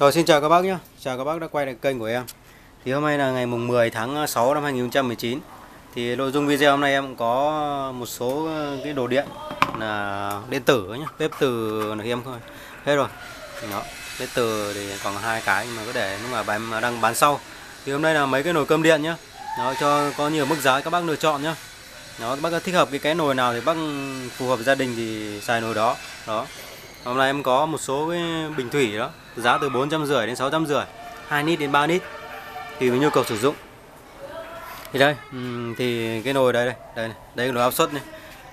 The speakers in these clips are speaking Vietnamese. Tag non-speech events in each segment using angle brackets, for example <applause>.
Rồi xin chào các bác nhé. Chào các bác đã quay lại kênh của em. Thì hôm nay là ngày mùng 10 tháng 6 năm 2019 Thì nội dung video hôm nay em có một số cái đồ điện là điện tử nhé. Bếp từ là em thôi. Hết rồi. Đó. Bếp từ thì còn hai cái nhưng mà có để lúc mà bán, đang bán sau. Thì hôm nay là mấy cái nồi cơm điện nhá Đó, cho có nhiều mức giá các bác lựa chọn nhá Đó, các bác thích hợp cái cái nồi nào thì bác phù hợp gia đình thì xài nồi đó. Đó. Hôm nay em có một số cái bình thủy đó Giá từ 450 đến 650 2 lít đến 3 lít Tùy với nhu cầu sử dụng. Thì đây Thì cái nồi đây đây Đây này, đây là nồi áp suất này.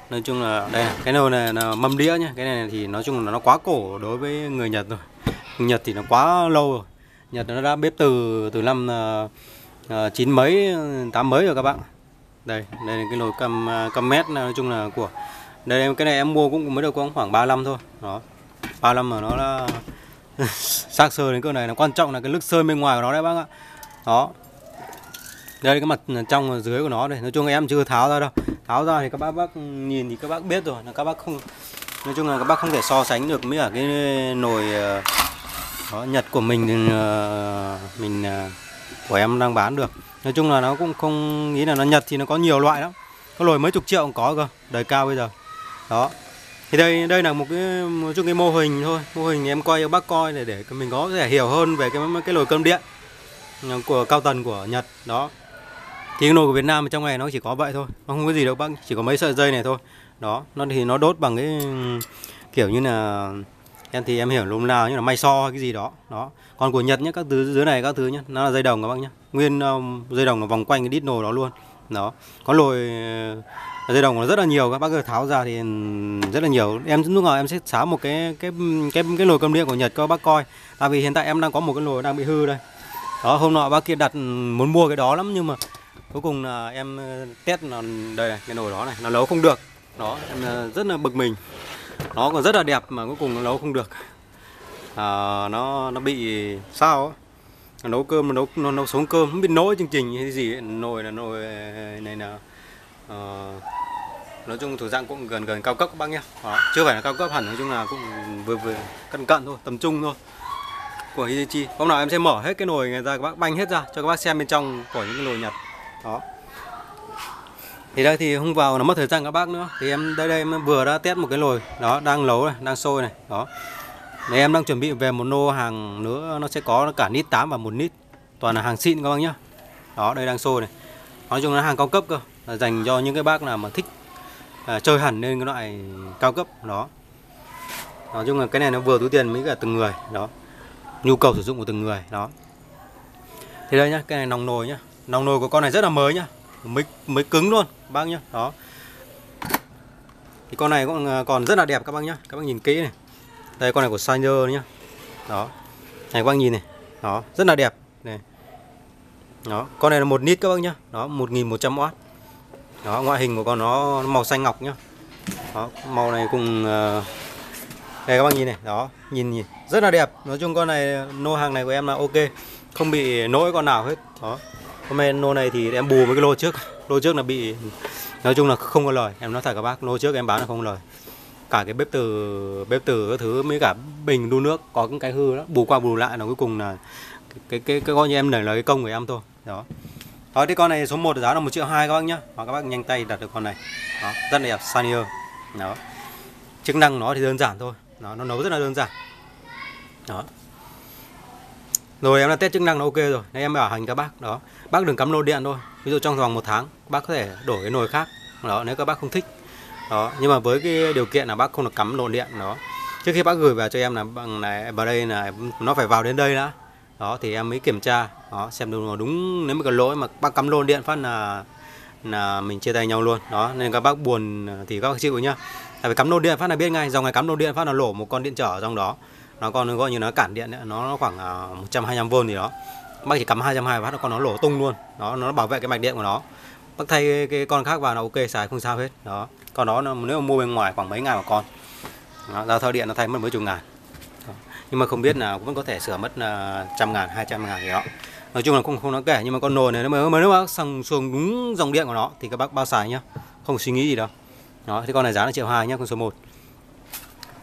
Nói chung là đây này, cái nồi này là mâm đĩa nhá Cái này thì nói chung là nó quá cổ đối với người Nhật rồi. Người Nhật thì nó quá lâu rồi. Nhật nó đã bếp từ từ năm uh, chín mấy tám mấy rồi các bạn. Đây đây là cái nồi cầm cầm mét nói chung là của đây cái này em mua cũng mới được có khoảng 35 thôi. Đó. 35 mà nó là <laughs> xác sơ đến cỡ này là quan trọng là cái nước sơn bên ngoài của nó đấy bác ạ. Đó. Đây cái mặt trong và dưới của nó đây. Nói chung em chưa tháo ra đâu. Tháo ra thì các bác bác nhìn thì các bác biết rồi. Là các bác không nói chung là các bác không thể so sánh được với ở cái nồi ờ, đó, nhật của mình ờ, mình ờ, của em đang bán được. Nói chung là nó cũng không nghĩ là nó nhật thì nó có nhiều loại lắm. Có nồi mấy chục triệu cũng có cơ. Đời cao bây giờ. Đó thì đây đây là một cái một chút cái mô hình thôi. Mô hình em quay cho bác coi để để mình có thể hiểu hơn về cái cái nồi cơm điện của cao tần của Nhật đó. Thì cái nồi của Việt Nam trong này nó chỉ có vậy thôi. Nó không có gì đâu bác chỉ có mấy sợi dây này thôi. Đó nó thì nó đốt bằng cái kiểu như là em thì em hiểu lúc nào như là may so hay cái gì đó. Đó. Còn của Nhật nhé các thứ dưới này các thứ nhé nó là dây đồng các bác nhé nguyên um, dây đồng nó vòng quanh cái đít nồi đó luôn đó. Có lồi ờ, dây đồng nó rất là nhiều các bác cứ tháo ra thì ừ, rất là nhiều. Em lúc nào em sẽ xáo một cái cái cái cái lồi cơm điện của Nhật cho bác coi. Tại vì hiện tại em đang có một cái lồi đang bị hư đây. Đó hôm nọ bác kia đặt ừ, muốn mua cái đó lắm nhưng mà cuối cùng là em ờ, test là đây này cái nồi đó này nó nấu không được. Đó em ờ, rất là bực mình. Nó còn rất là đẹp mà cuối cùng nó nấu không được. À, nó nó bị sao ấy nấu cơm nấu nó nấu sống cơm. Không biết nấu chương trình hay gì ấy. nồi là nồi này là uh, nói chung thuộc dạng cũng gần gần cao cấp các bác nhé. Đó. chưa phải là cao cấp hẳn nói chung là cũng vừa vừa cận cận thôi tầm trung thôi của Hitachi. Hôm nào em sẽ mở hết cái nồi này ra các bác banh hết ra cho các bác xem bên trong của những cái nồi nhật. Đó. Thì đây thì không vào nó mất thời gian các bác nữa. Thì em đây đây em vừa đã test một cái nồi đó đang nấu này đang sôi này. Đó. Đấy, em đang chuẩn bị về một nô hàng nữa nó sẽ có cả nít 8 và một nít. Toàn là hàng xịn các bác nhá. Đó đây đang sôi này. Nói chung là hàng cao cấp cơ. Là dành cho những cái bác nào mà thích à, chơi hẳn lên cái loại cao cấp đó. Nói chung là cái này nó vừa túi tiền với cả từng người đó. Nhu cầu sử dụng của từng người đó. Thì đây nhá cái này nòng nồi nhá. Nòng nồi của con này rất là mới nhá. Mới mới cứng luôn bác nhá đó. Thì con này cũng à, còn rất là đẹp các bác nhá. Các bác nhìn kỹ này đây con này của Siner nhá. Đó. Này các bác nhìn này. Đó rất là đẹp. Này. Đó con này là một nít các bác nhá. Đó 1100W đó ngoại hình của con nó màu xanh ngọc nhá. Đó màu này cùng uh, đây các bác nhìn này. Đó nhìn nhìn rất là đẹp. Nói chung con này nô hàng này của em là ok. Không bị nỗi con nào hết. Đó. Hôm nay nô này thì em bù với cái lô trước. Lô trước là bị nói chung là không có lời. Em nói thật các bác lô trước em bán là không có lời cả cái bếp từ bếp từ các thứ mấy cả bình đun nước có những cái hư đó bù qua bù lại là cuối cùng là cái cái cái, coi như em nảy là cái công của em thôi. Đó. Đó thì con này số 1 giá là một triệu hai các bác nhá. Hoặc các bác nhanh tay đặt được con này. Đó rất là đẹp Sanier đó. Chức năng nó thì đơn giản thôi. Nó nó nấu rất là đơn giản. Đó. Rồi em đã test chức năng nó ok rồi. Nên em bảo hành các bác. Đó. Bác đừng cắm nồi điện thôi. Ví dụ trong vòng một tháng bác có thể đổi cái nồi khác. Đó nếu các bác không thích đó nhưng mà với cái điều kiện là bác không được cắm nồi điện đó. Trước khi bác gửi vào cho em là bằng này vào đây là nó phải vào đến đây đã. Đó thì em mới kiểm tra đó xem đúng đúng nếu mà có lỗi mà bác cắm nồi điện phát là là mình chia tay nhau luôn. Đó nên các bác buồn thì các bác chịu nhá. Tại vì cắm nồi điện phát là biết ngay dòng này cắm nồi điện phát là lổ một con điện trở ở trong đó. Nó còn gọi như nó cản điện ấy, nó khoảng à, 125V gì đó. Bác chỉ cắm 220 phát là con nó lổ tung luôn. Đó nó bảo vệ cái mạch điện của nó. Bác thay cái con khác vào là ok xài không sao hết. Đó con đó nếu mà mua bên ngoài khoảng mấy ngàn một con. Đó, ra thao điện nó thay mất mấy chục ngàn. Nhưng mà không biết là cũng có thể sửa mất à, trăm ngàn hai trăm ngàn gì đó. Nói chung là không không đáng kể nhưng mà con nồi này nó mới nếu bác sang xuống đúng dòng điện của nó thì các bác bao xài nhá. Không suy nghĩ gì đâu. Đó thì con này giá là triệu hai nhá con số 1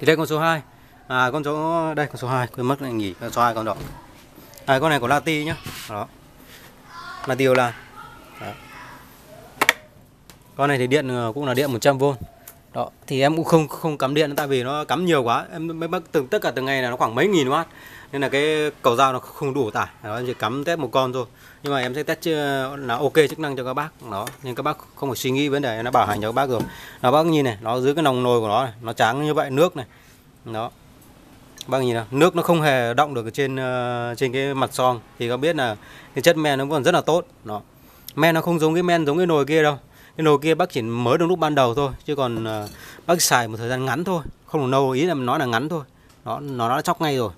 thì đây con số 2 à con số đây con số 2 quên mất này nghỉ con số 2 con đó. À con này của Lati nhá. Đó. Lati là đó con này thì điện ờ, cũng là điện 100V đó thì em cũng không không cắm điện tại vì nó cắm nhiều quá. Em mới bắt từng tất cả từng ngày là nó khoảng mấy nghìn watt nên là cái cầu dao nó không đủ tải. Đó em chỉ cắm test một con thôi. Nhưng mà em sẽ test chưa là ok chức năng cho các bác. Đó nhưng các bác không phải suy nghĩ vấn đề nó bảo hành cho các bác rồi. Nó bác nhìn này nó dưới cái nòng nồi của nó này, nó trắng như vậy nước này. Đó. Bác nhìn nào nước nó không hề động được trên ờ, trên cái mặt son. Thì các biết là cái chất men nó còn rất là tốt. Đó. Men nó không giống cái men giống cái nồi kia đâu cái nồi kia bác chỉ mới được lúc ban đầu thôi chứ còn uh, bác xài một thời gian ngắn thôi. Không được lâu ý là nói là ngắn thôi. Nó nó đã chóc ngay rồi.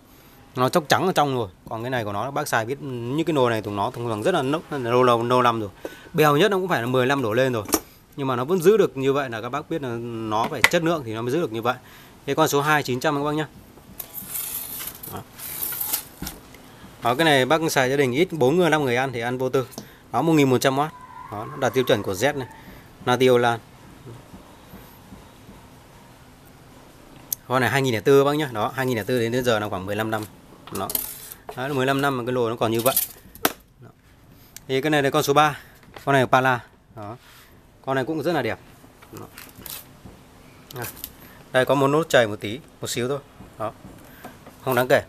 Nó chóc trắng ở trong rồi. Còn cái này của nó bác xài biết như cái nồi này tụi nó thường thường rất là lâu lâu lâu lâu năm rồi. Bèo nhất nó cũng phải là 15 đổ lên rồi. Nhưng mà nó vẫn giữ được như vậy là các bác biết là nó phải chất lượng thì nó mới giữ được như vậy. Cái con số 2 900 các bác nhá. Đó. đó cái này bác xài gia đình ít 4 người 5 người ăn thì ăn vô tư. Đó 1100W đó nó đạt tiêu chuẩn của Z này natiolan con này 2004 bác nhá. Đó 2004 đến đến giờ là khoảng 15 năm. Đó. Đó 15 năm mà cái lồ nó còn như vậy. Đó. thì cái này là con số 3 con này là Pala. Đó. Con này cũng rất là đẹp. Đó. đây, có một nốt chảy một tí, một xíu thôi. Đó. Không đáng kể.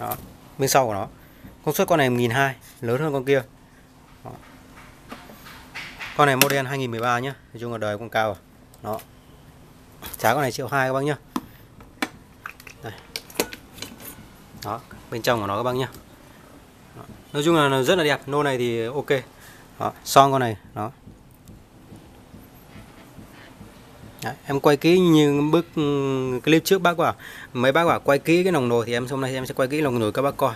Đó. Bên sau của nó. Công suất con này 1200 lớn hơn con kia con này model 2013 nhá. Nói chung là đời cũng cao rồi. đó. Giá con này triệu hai các bác nhá. Đây. đó bên trong của nó các bác nhá. Đó. nói chung là rất là đẹp. Nô này thì ok. Đó son con này. Đó. Đấy, em quay kỹ như bước ừ, clip trước bác bảo. Mấy bác bảo quay kỹ cái nòng nồi thì em hôm nay em sẽ quay kỹ nòng nồi các bác coi.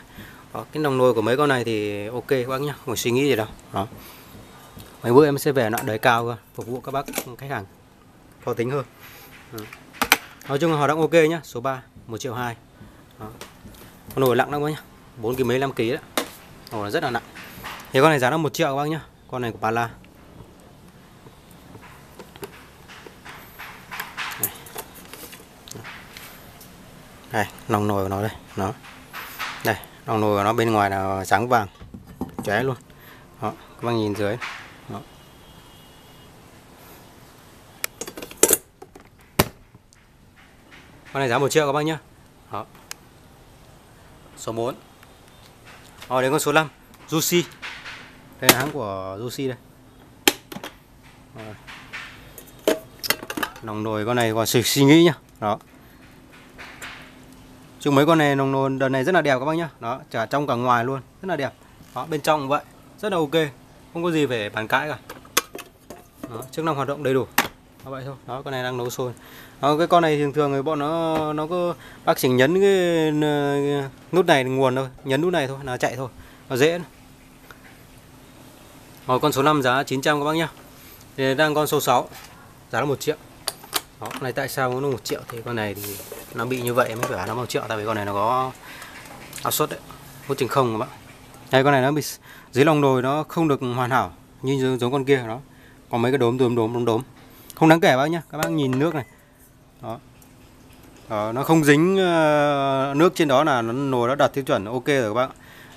Đó, cái nòng nồi của mấy con này thì ok các bác nhá. Không phải suy nghĩ gì đâu. Đó mấy bữa em sẽ về nọ đời cao cơ phục vụ các bác khách hàng. Có tính hơn. Đó. nói chung là hoạt động ok nhá số 3 1 triệu 2 đó. con nồi nặng lắm các nhá 4 kg mấy 5 kg đó nồi rất là nặng. Thì con này giá là 1 triệu các bác nhá con này của Pala. Đây. Lòng nồi của nó đây nó. Đây lòng nồi của nó bên ngoài là trắng vàng chóe luôn. Đó các bác nhìn dưới đó con này giá một triệu các bác nhá. Đó. Số 4 rồi đến con số 5 Juicy. Đây là hãng của Juicy đây. Rồi. nồi con này còn suy, suy nghĩ nhá. Đó. Chung mấy con này nồng nồi đợt này rất là đẹp các bác nhá. Đó cả trong cả ngoài luôn rất là đẹp. Đó bên trong vậy rất là ok. Không có gì phải bàn cãi cả. Đó, chức năng hoạt động đầy đủ đó vậy thôi. Đó con này đang nấu sôi đó, ờ, cái con này thường thường người bọn nó nó có bác chỉ nhấn cái ờ, nút này nguồn thôi nhấn nút này thôi là chạy thôi nó dễ rồi con số 5 giá 900 các bác nhá. Thì đang con số 6 giá là 1 triệu. Đó, này tại sao nó 1 triệu? Thì con này thì nó bị như vậy mới phải bán nó 1 triệu tại vì con này nó có áp suất đấy hút chừng không các bạn đây con này nó bị dưới lòng đồi nó không được hoàn hảo như giống con kia đó. Có mấy cái đốm đốm đốm đốm đốm không đáng kể bác nhá các bác nhìn nước này. Đó, đó nó không dính uh, nước trên đó là nó nồi nó đạt tiêu chuẩn ok rồi các bác.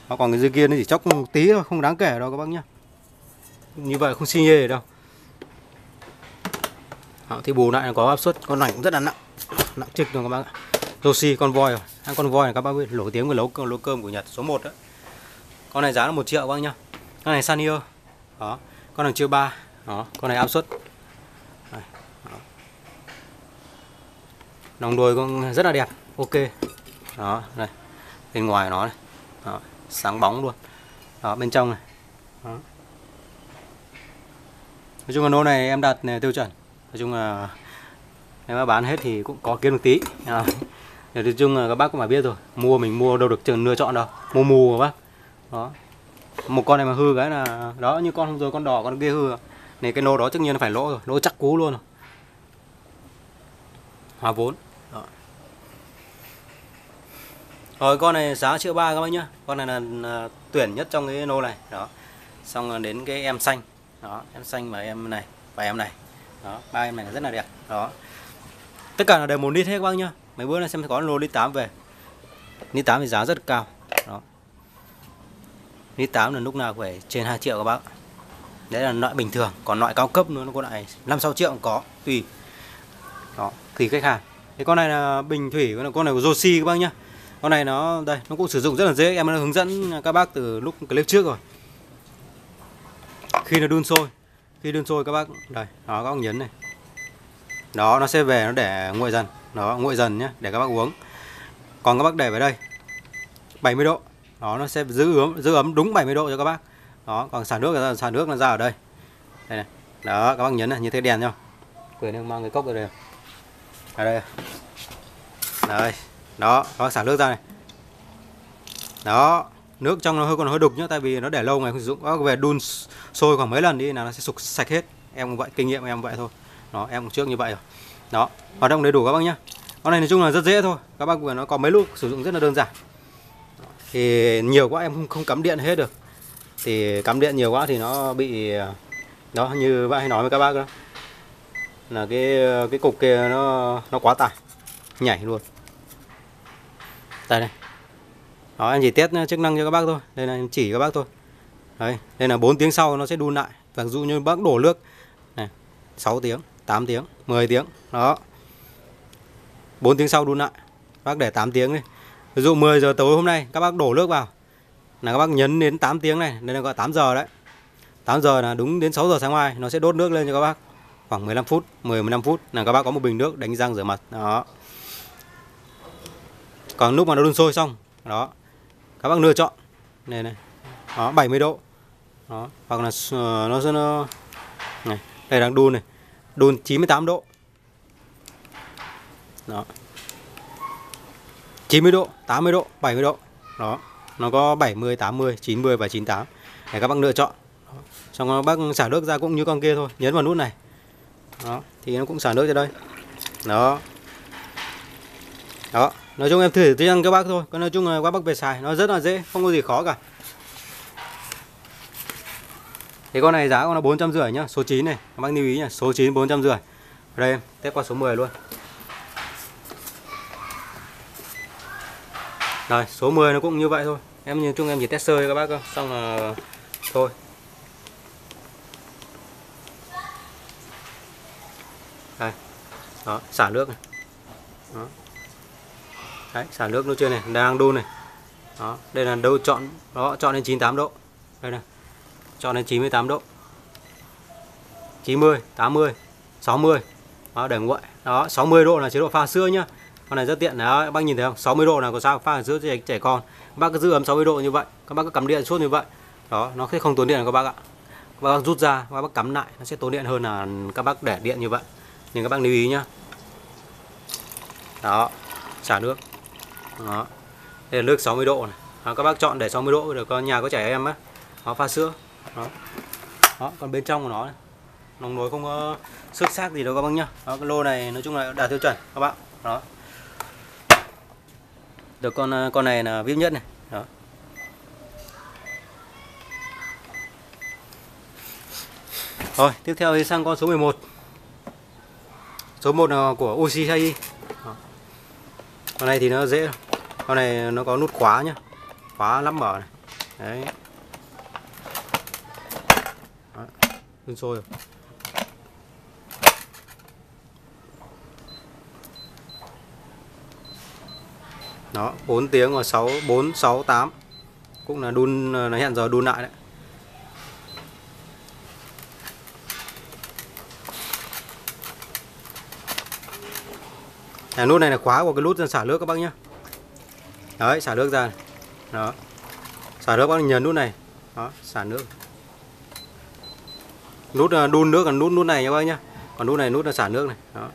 Nó còn cái dưới kia nó chỉ chóc một tí thôi không đáng kể đâu các bác nhá. Như vậy không xi nhê đâu. Đó, thì bù lại là có áp suất con này cũng rất là nặng. Nặng trịch luôn các bác ạ. Roshi con voi rồi. À, con voi này các bác biết nổi tiếng với nấu nấu cơm của Nhật số 1 đó. Con này giá là một triệu các bác nhá. Con này Sanio đó con này chưa ba. Đó con này áp suất đây, đó nòng đuôi con rất là đẹp. Ok. Đó đây. Bên ngoài nó này. Đó, sáng bóng luôn. Đó bên trong này. Đó. nói chung là nô này em đặt này, tiêu chuẩn. Nói chung là nếu mà bán hết thì cũng có kiếm được tí. À. nói chung là các bác cũng phải biết rồi. Mua mình mua đâu được chừng lựa chọn đâu. Mua mù các bác. Đó. Một con này mà hư cái là đó như con hôm rồi con đỏ con kia hư. Này cái nô đó tất nhiên là phải lỗ rồi. Lỗ chắc cú luôn rồi. Hòa vốn đó rồi con này giá triệu ba các bác nhá. Con này là, là tuyển nhất trong cái nô này. Đó. Xong rồi đến cái em xanh. Đó em xanh và em này và em này. Đó ba em này rất là đẹp. Đó. Tất cả là đều một lít hết các bác nhá. Mấy bữa nay xem có lô lít 8 về. Lít 8 thì giá rất cao. Đó. Lít 8 là lúc nào phải trên 2 triệu các bác. Đấy là loại bình thường. Còn loại cao cấp nữa nó có lại 5 6 triệu cũng có. Tùy. Đó tùy khách hàng. Thì con này là bình thủy con này của Joshi các bác nhá con này nó, đây, nó cũng sử dụng rất là dễ. Em đã hướng dẫn các bác từ lúc clip trước rồi. Khi nó đun sôi, khi đun sôi các bác, đây nó các bác nhấn này. Đó, nó sẽ về, nó để nguội dần. Đó, nguội dần nhé để các bác uống. Còn các bác để vào đây 70 độ. Đó, nó sẽ giữ ấm giữ ấm đúng 70 độ cho các bác. Đó, còn xả nước là, xả nước là ra ở đây. Đây này. Đó, các bác nhấn này, như thế đèn nhau. Quyền mang cái cốc ở đây. Ở đây. Đây đó, nó xả nước ra này. Đó, nước trong nó hơi còn hơi đục nhá, tại vì nó để lâu ngày không sử dụng. Các về đun sôi khoảng mấy lần đi là nó sẽ sục sạch hết. Em cũng vậy, kinh nghiệm em vậy thôi. Đó, em cũng trước như vậy rồi. Đó, hoạt động đầy đủ các bác nhá. Con này nói chung là rất dễ thôi. Các bác vừa nó có mấy lúc sử dụng rất là đơn giản. Thì nhiều quá em không không cắm điện hết được. Thì cắm điện nhiều quá thì nó bị đó như bạn hay nói với các bác đó, là cái cái cục kia nó nó quá tải, nhảy luôn đây này. Đó, em chỉ test chức năng cho các bác thôi. Đây là em chỉ các bác thôi. Đấy đây là 4 tiếng sau nó sẽ đun lại. Và dụ như bác đổ nước. Này 6 tiếng 8 tiếng 10 tiếng. Đó. 4 tiếng sau đun lại. Bác để 8 tiếng đi. Ví dụ 10 giờ tối hôm nay, các bác đổ nước vào. Là các bác nhấn đến 8 tiếng này. Đây là gọi 8 giờ đấy. 8 giờ là đúng đến 6 giờ sáng mai, nó sẽ đốt nước lên cho các bác. Khoảng 15 phút 10 15 phút là các bác có một bình nước đánh răng rửa mặt. Đó còn lúc mà nó đun sôi xong, đó, các bác lựa chọn. Này này, đó 70 độ. Đó, hoặc là ờ, nó sẽ, nó, này, đây đang đun này, đun 98 độ. Đó 90 độ 80 độ 70 độ. Đó, nó có 70 80 90 và 98 để các bác lựa chọn. Đó. xong rồi bác xả nước ra cũng như con kia thôi, nhấn vào nút này. Đó, thì nó cũng xả nước ra đây. Đó. Đó nói chung em thử tiếng cho các bác thôi còn nói chung là các bác về xài nó rất là dễ không có gì khó cả. Thì con này giá con là bốn trăm rưỡi nhá số 9 này các bác lưu ý nhá số 9 bốn trăm rưỡi. Đây em tiếp qua số 10 luôn. Rồi số 10 nó cũng như vậy thôi. Em nhìn chung em chỉ test sơ các bác thôi, xong là thôi. Đây đó xả nước này. Đó đấy, xả nước nó chưa này, đang đun này. Đó, đây là đâu chọn, đó, chọn đến 98 độ. Đây này, chọn đến 98 độ. 90 80 60 đó, để nguội. Đó 60 độ là chế độ pha sữa nhá. Con này rất tiện. Đó các bác nhìn thấy không? 60 độ là có sao pha sữa cho trẻ con. Các bác cứ giữ ấm 60 độ như vậy. Các bác cứ cắm điện suốt như vậy. Đó, nó sẽ không tốn điện các bác ạ. Các bác rút ra, các bác cắm lại, nó sẽ tốn điện hơn là các bác để điện như vậy. Nhưng các bác lưu ý nhá. Đó, xả nước đó. Đây là nước 60 độ này. Đó, các bác chọn để 60 độ được con nhà có trẻ em á nó pha sữa. Đó. đó còn bên trong của nó này. nòng nối không có xước xác gì đâu các bác nhá. Đó, cái lô này nói chung là đạt tiêu chuẩn các bạn. Đó. Được con à, con này là vip nhất này. Đó. Rồi tiếp theo thì sang con số 11 số 1 là của oxy Sai con này thì nó dễ con này nó có nút khóa nhá. Khóa lắp mở này. Đấy. Đun sôi rồi. Đó 4 tiếng và 6 4 6 8 cũng là đun nó hẹn giờ đun lại đấy. À, nút này là khóa của cái nút xả nước các bác nhé đấy xả nước ra này. đó. Xả nước bác nhấn nút này. Đó xả nước. Nút ờ, đun nước là nút nút này nha bác nhá. Còn nút này nút là xả nước này. Đó.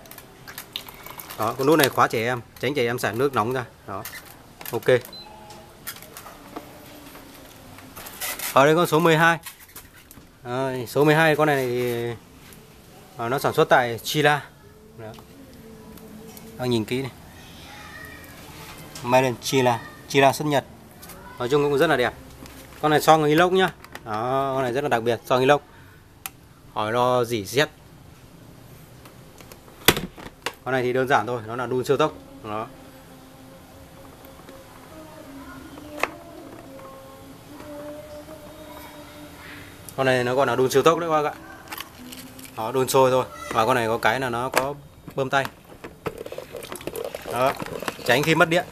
Đó còn nút này khóa trẻ em tránh trẻ em xả nước nóng ra. Đó. Ok. Ở đây con số 12 à, số 12 con này thì à, nó sản xuất tại Chila đó. Đang nhìn kỹ này. Made in Chila Chila xuất Nhật. Nói chung cũng rất là đẹp. Con này son inox nhá. Đó, con này rất là đặc biệt son inox. Hỏi lo gì Z Con này thì đơn giản thôi Nó là đun siêu tốc. Đó. Con này nó còn là đun siêu tốc đấy các bác ạ. Đó đun sôi thôi và con này có cái là nó có bơm tay. Đó tránh khi mất điện.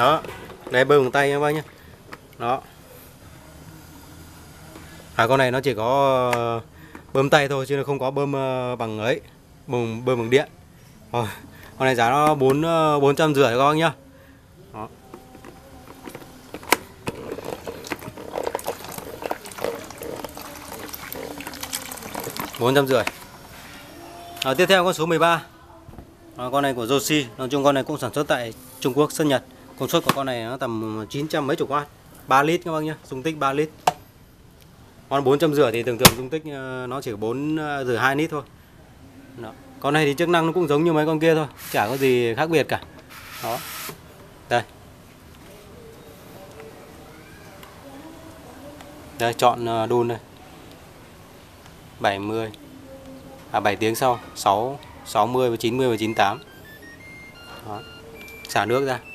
Đó. Để bơm tay các bác nhé đó. À con này nó chỉ có ờ, bơm tay thôi chứ nó không có bơm ờ, bằng ấy bơm bơm bằng điện. Rồi con này giá nó bốn ờ, bốn trăm rưỡi các bác nhá. Đó. bốn trăm rưỡi. À, tiếp theo con số 13 à, con này của Joshi. Nói chung con này cũng sản xuất tại Trung Quốc Sơn Nhật công suất của con này nó tầm 900 mấy chục watt 3 lít các bác nhé dung tích 3 lít. Con 400 rưỡi thì thường thường dung tích ờ, nó chỉ 4 ờ, rưỡi 2 lít thôi. Đó. con này thì chức năng nó cũng giống như mấy con kia thôi chả có gì khác biệt cả. Đó. Đây. Đây chọn ờ, đun đây. 70 à 7 tiếng sau. 6 60 và 90 và 98 đó. xả nước ra.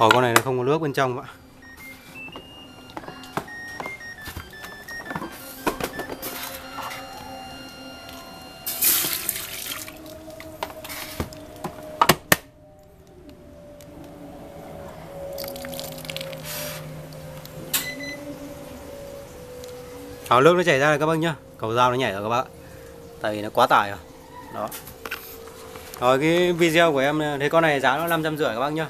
Ồ con này nó không có nước bên trong ạ. Đó, nước nó chảy ra rồi các bác nhá. Cầu dao nó nhảy rồi các bác Tại vì nó quá tải rồi. Đó. Rồi cái video của em thấy con này giá nó 550 các bác nhá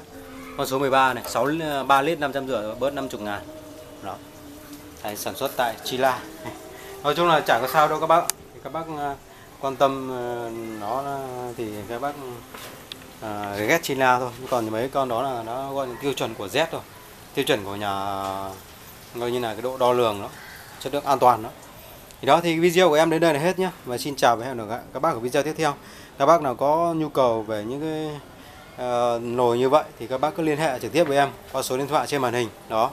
con số 13 này 6 3 ờ, lít 550 bớt 50 ngàn. Đó. Đấy, sản xuất tại Chila <laughs> nói chung là chả có sao đâu các bác. Thì các bác ờ, quan tâm ờ, nó thì các bác à, ghét Chila thôi. Còn mấy con đó là nó gọi là tiêu chuẩn của Z rồi tiêu chuẩn của nhà coi như là cái độ đo lường đó chất lượng an toàn đó. Thì đó thì video của em đến đây là hết nhé và xin chào và hẹn gặp lại các bác ở video tiếp theo. Các bác nào có nhu cầu về những cái Ờ, nồi như vậy thì các bác cứ liên hệ trực tiếp với em qua số điện thoại trên màn hình đó.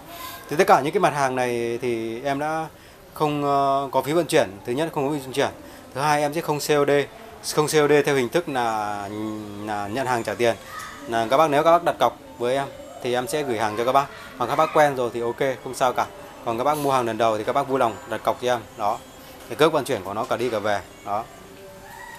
Thì tất cả những cái mặt hàng này thì em đã không uh, có phí vận chuyển. Thứ nhất không có phí vận chuyển thứ hai em sẽ không COD không COD theo hình thức là là nhận hàng trả tiền. Là các bác nếu các bác đặt cọc với em thì em sẽ gửi hàng cho các bác. Hoặc các bác quen rồi thì ok không sao cả. Còn các bác mua hàng lần đầu thì các bác vui lòng đặt cọc cho em đó. Thì cước vận chuyển của nó cả đi cả về đó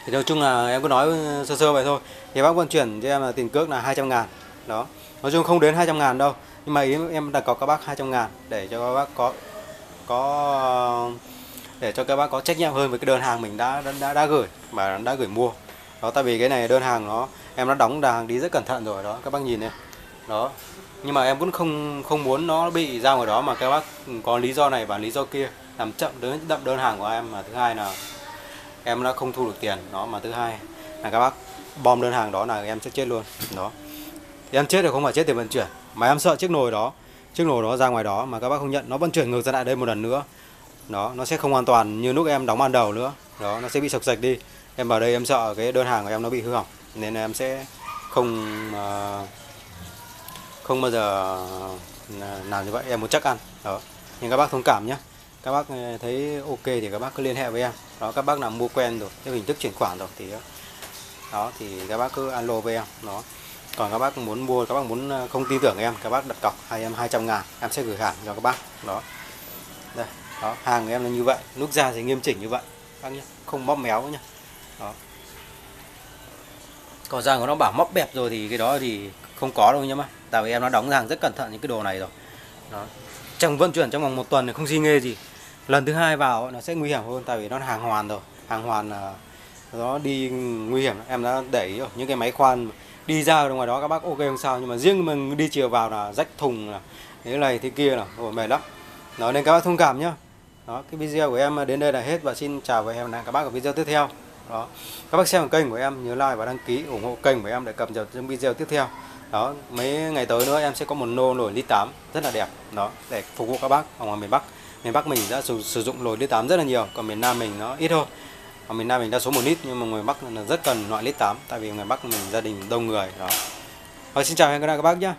thì nói chung là em cứ nói sơ sơ vậy thôi. Thì bác vận chuyển cho em là tiền cước là 200 ngàn. Đó. Nói chung không đến 200 ngàn đâu. Nhưng mà ý em đặt cọc các bác 200 ngàn để cho các bác có có, để cho các bác có trách nhiệm hơn với cái đơn hàng mình đã đã đã gửi, mà đã gửi mua. Đó, tại vì cái này đơn hàng nó, em đã đóng hàng đi rất cẩn thận rồi đó, các bác nhìn này. Đó. Nhưng mà em cũng không không muốn nó bị ra ngoài đó mà các bác có lý do này và lý do kia, làm chậm đến đậm đơn hàng của em. Mà thứ hai là em đã không thu được tiền, đó mà thứ hai là các bác bom đơn hàng đó là em sẽ chết luôn, đó. Thì em chết thì không phải chết tiền vận chuyển, mà em sợ chiếc nồi đó, chiếc nồi đó ra ngoài đó mà các bác không nhận, nó vận chuyển ngược ra lại đây một lần nữa, đó, nó sẽ không an toàn như lúc em đóng ban đầu nữa, đó, nó sẽ bị sọc sạch đi. Em vào đây em sợ cái đơn hàng của em nó bị hư hỏng, nên em sẽ không ờ, không bao giờ ờ, làm như vậy, em muốn chắc ăn, đó. Nhưng các bác thông cảm nhé các bác ờ, thấy ok thì các bác cứ liên hệ với em. Đó, các bác nào mua quen rồi, theo hình thức chuyển khoản rồi thì ờ, đó, thì các bác cứ alo với em. Đó. Còn các bác muốn mua, các bác muốn ờ, không tin tưởng em, các bác đặt cọc hai em 200 ngàn, em sẽ gửi hàng cho các bác. Đó. Đây, đó, hàng của em là như vậy, nút ra thì nghiêm chỉnh như vậy. Bác nhé không bóp méo nhá. Đó. Còn ra của nó bảo móc bẹp rồi thì cái đó thì không có đâu nhá mà tại vì em nó đóng hàng rất cẩn thận những cái đồ này rồi. Đó. Trong vận chuyển trong vòng một tuần thì không di nghê gì lần thứ hai vào nó sẽ nguy hiểm hơn tại vì nó hàng hoàn rồi. Hàng hoàn là nó đi nguy hiểm. Em đã để ý rồi, những cái máy khoan đi ra ngoài đó các bác ok không sao, nhưng mà riêng mình đi chiều vào là rách thùng là thế này thế kia là ồ mệt lắm. Đó, nên các bác thông cảm nhá. Đó, cái video của em đến đây là hết và xin chào và hẹn gặp lại các bác ở video tiếp theo. Đó, các bác xem kênh của em, nhớ like và đăng ký, ủng hộ kênh của em để cập nhật những video tiếp theo. Đó, mấy ngày tới nữa em sẽ có một nô nổi ly 8 rất là đẹp. Đó, để phục vụ các bác ở ngoài miền Bắc miền Bắc mình đã sử, sử dụng lồi lít 8 rất là nhiều còn miền Nam mình nó ít thôi ở miền Nam mình đa số một lít nhưng mà người Bắc là rất cần loại lít 8 tại vì người Bắc mình gia đình đông người đó. Rồi xin chào hẹn gặp lại các bác nhé